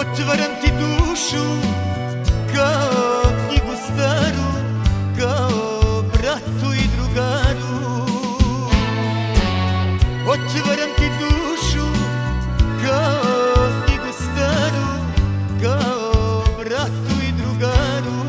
Otvaram ti dušu kao knjigu staru Kao bratu i drugaru. Otvaram ti dušu kao knjigu staru Kao bratu i drugaru.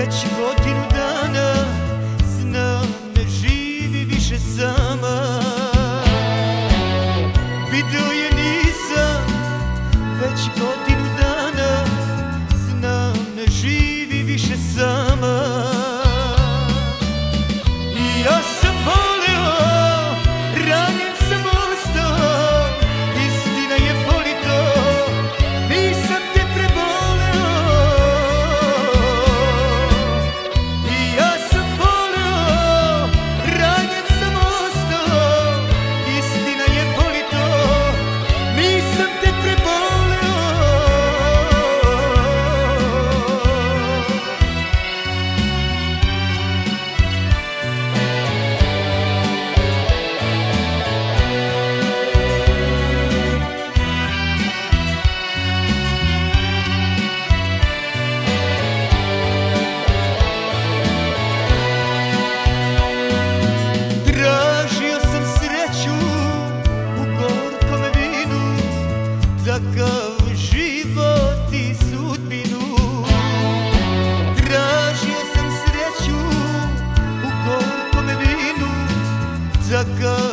Sam Već godinu dana. Znam ne živi više sama circle